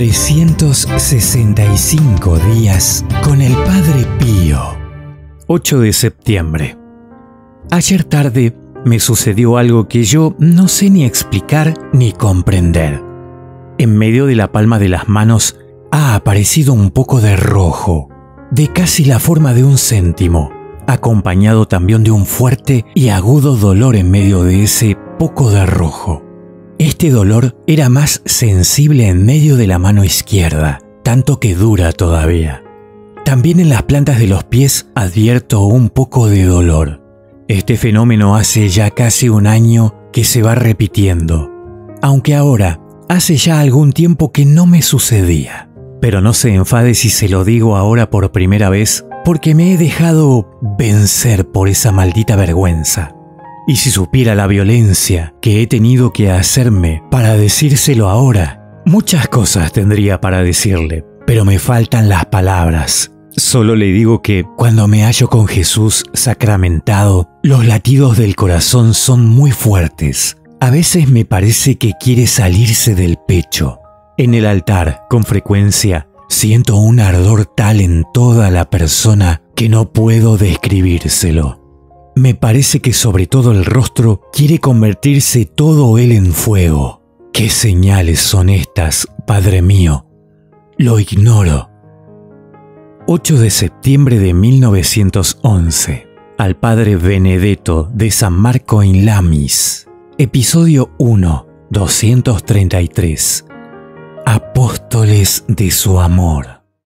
365 días con el Padre Pío. 8 de septiembre. Ayer tarde me sucedió algo que yo no sé ni explicar ni comprender. En medio de la palma de las manos ha aparecido un poco de rojo, de casi la forma de un céntimo, acompañado también de un fuerte y agudo dolor en medio de ese poco de rojo. Este dolor era más sensible en medio de la mano izquierda, tanto que dura todavía. También en las plantas de los pies advierto un poco de dolor. Este fenómeno hace ya casi un año que se va repitiendo, aunque ahora hace ya algún tiempo que no me sucedía. Pero no se enfade si se lo digo ahora por primera vez, porque me he dejado vencer por esa maldita vergüenza. Y si supiera la violencia que he tenido que hacerme para decírselo ahora, muchas cosas tendría para decirle, pero me faltan las palabras. Solo le digo que cuando me hallo con Jesús sacramentado, los latidos del corazón son muy fuertes. A veces me parece que quiere salirse del pecho. En el altar, con frecuencia, siento un ardor tal en toda la persona que no puedo describírselo. Me parece que sobre todo el rostro quiere convertirse todo él en fuego. ¿Qué señales son estas, Padre mío? Lo ignoro. 8 de septiembre de 1911. Al Padre Benedetto de San Marco in Lamis. Episodio 1, 233. Apóstoles de su amor.